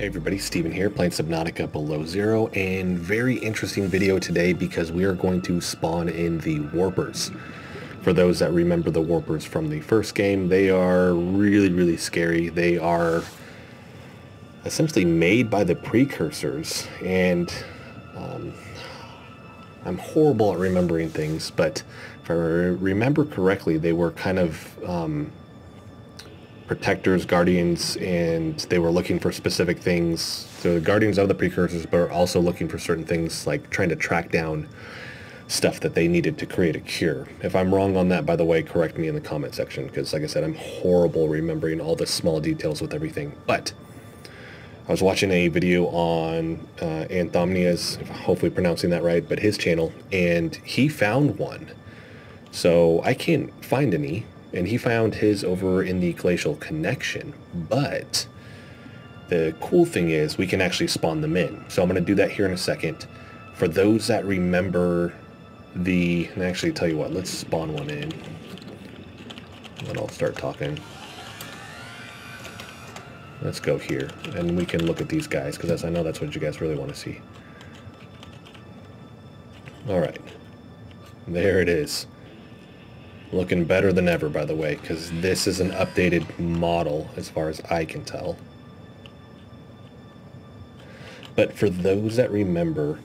Hey everybody, Steven here, playing Subnautica Below Zero, and very interesting video today because we are going to spawn in the Warpers. For those that remember the Warpers from the first game, they are really, really scary. They are essentially made by the precursors, and um, I'm horrible at remembering things, but if I remember correctly, they were kind of um, protectors, guardians, and they were looking for specific things. So the guardians of the precursors, but are also looking for certain things, like trying to track down stuff that they needed to create a cure. If I'm wrong on that, by the way, correct me in the comment section, because like I said, I'm horrible remembering all the small details with everything. But I was watching a video on uh, Anthomnia's, hopefully pronouncing that right, but his channel, and he found one. So I can't find any and he found his over in the glacial connection. But the cool thing is we can actually spawn them in. So I'm going to do that here in a second. For those that remember the, and actually tell you what, let's spawn one in. Then I'll start talking. Let's go here, and we can look at these guys, because I know that's what you guys really want to see. Alright. There it is. Looking better than ever, by the way, because this is an updated model as far as I can tell. But for those that remember,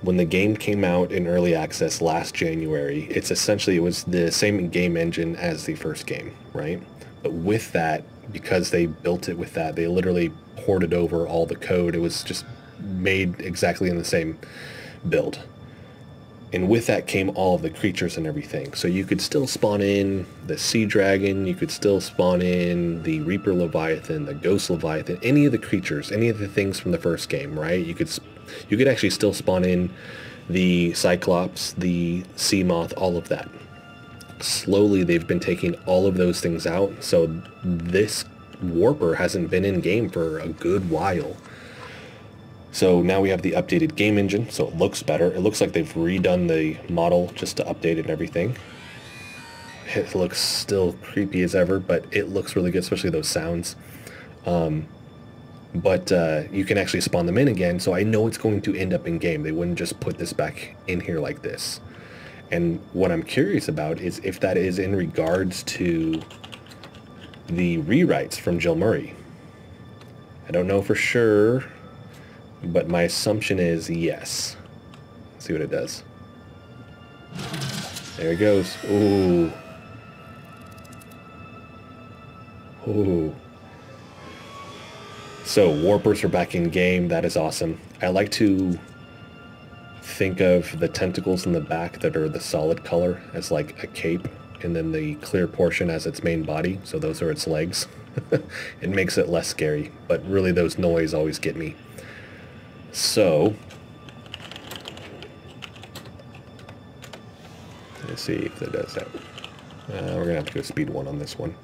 when the game came out in early access last January, it's essentially, it was the same game engine as the first game, right? But with that, because they built it with that, they literally ported over all the code. It was just made exactly in the same build and with that came all of the creatures and everything. So you could still spawn in the Sea Dragon, you could still spawn in the Reaper Leviathan, the Ghost Leviathan, any of the creatures, any of the things from the first game, right? You could you could actually still spawn in the Cyclops, the sea moth, all of that. Slowly they've been taking all of those things out, so this Warper hasn't been in game for a good while. So now we have the updated game engine, so it looks better. It looks like they've redone the model just to update it and everything. It looks still creepy as ever, but it looks really good, especially those sounds. Um, but uh, you can actually spawn them in again, so I know it's going to end up in game. They wouldn't just put this back in here like this. And what I'm curious about is if that is in regards to the rewrites from Jill Murray. I don't know for sure but my assumption is yes. Let's see what it does. There it goes. Ooh. Ooh. So warpers are back in game. That is awesome. I like to think of the tentacles in the back that are the solid color as like a cape and then the clear portion as its main body. So those are its legs. it makes it less scary, but really those noise always get me. So, let's see if that does that. Uh, we're going to have to go speed one on this one.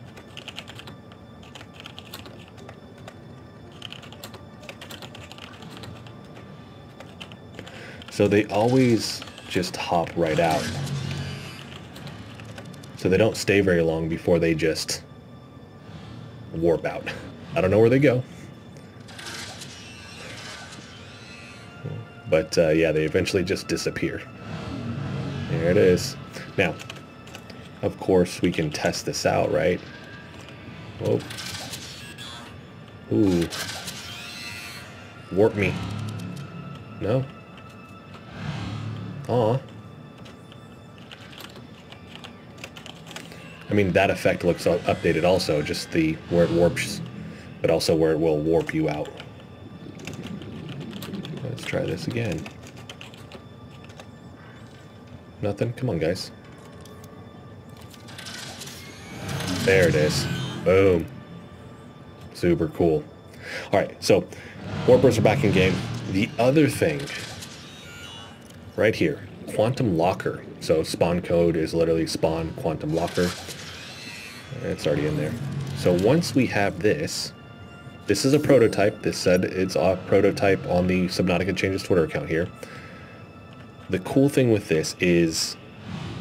So they always just hop right out. So they don't stay very long before they just warp out. I don't know where they go. But uh, yeah, they eventually just disappear. There it is. Now, of course, we can test this out, right? Oh. Ooh. Warp me. No? Aw. I mean, that effect looks updated also, just the where it warps, but also where it will warp you out try this again. Nothing? Come on, guys. There it is. Boom. Super cool. All right, so Warpers are back in game. The other thing, right here, Quantum Locker. So spawn code is literally spawn Quantum Locker. It's already in there. So once we have this, this is a prototype. This said it's a prototype on the Subnautica Changes Twitter account here. The cool thing with this is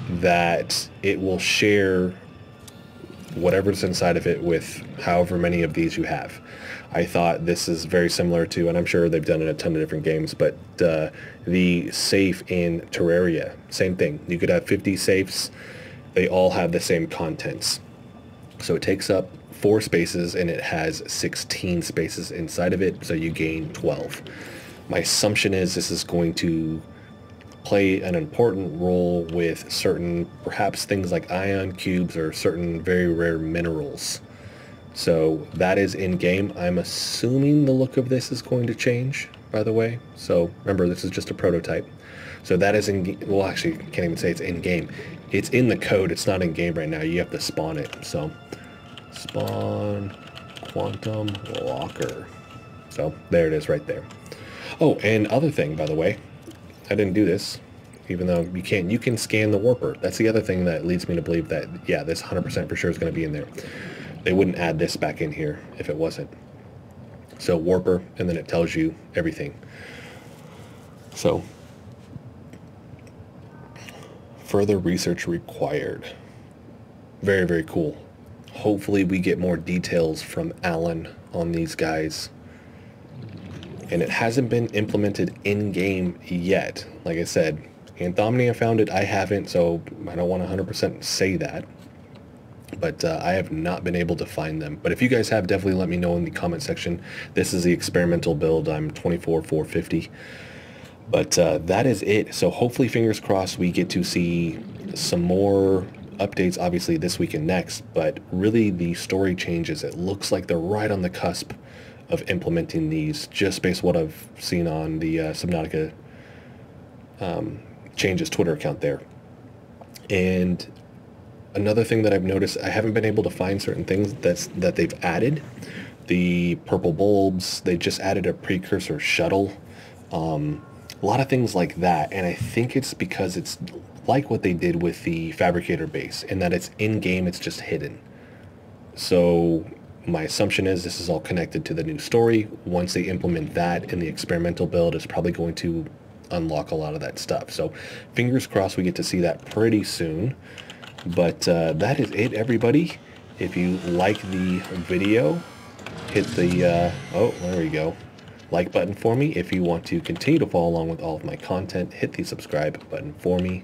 that it will share whatever's inside of it with however many of these you have. I thought this is very similar to, and I'm sure they've done it in a ton of different games, but uh, the safe in Terraria, same thing. You could have 50 safes. They all have the same contents. So it takes up four spaces and it has 16 spaces inside of it, so you gain 12. My assumption is this is going to play an important role with certain, perhaps things like ion cubes or certain very rare minerals. So that is in game. I'm assuming the look of this is going to change, by the way. So remember, this is just a prototype. So that is in, well actually, can't even say it's in game. It's in the code, it's not in game right now. You have to spawn it. So spawn quantum locker. So there it is right there. Oh, and other thing, by the way, I didn't do this, even though you can. You can scan the warper. That's the other thing that leads me to believe that, yeah, this 100% for sure is going to be in there. They wouldn't add this back in here if it wasn't. So warper, and then it tells you everything. So further research required. Very, very cool. Hopefully we get more details from Alan on these guys. And it hasn't been implemented in-game yet. Like I said, Anthomnia found it, I haven't, so I don't want to 100% say that but uh, I have not been able to find them. But if you guys have, definitely let me know in the comment section. This is the experimental build. I'm 24 450. But uh, that is it. So hopefully, fingers crossed, we get to see some more updates, obviously, this week and next. But really, the story changes. It looks like they're right on the cusp of implementing these, just based what I've seen on the uh, Subnautica um, changes Twitter account there. And another thing that I've noticed, I haven't been able to find certain things that's that they've added. The purple bulbs, they just added a precursor shuttle. Um, a lot of things like that. And I think it's because it's like what they did with the fabricator base in that it's in-game, it's just hidden. So my assumption is this is all connected to the new story. Once they implement that in the experimental build, it's probably going to unlock a lot of that stuff. So fingers crossed we get to see that pretty soon. But uh, that is it, everybody. If you like the video, hit the, uh, oh, there we go, like button for me. If you want to continue to follow along with all of my content, hit the subscribe button for me.